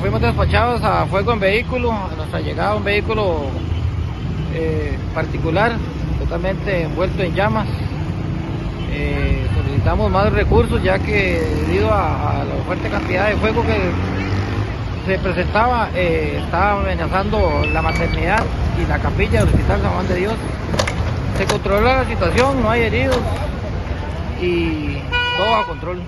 Fuimos despachados a fuego en vehículo, a nuestra llegada un vehículo eh, particular, totalmente envuelto en llamas. Eh, solicitamos más recursos ya que debido a, la fuerte cantidad de fuego que se presentaba, eh, estaba amenazando la maternidad y la capilla del Hospital San Juan de Dios. Se controló la situación, no hay heridos y todo a control.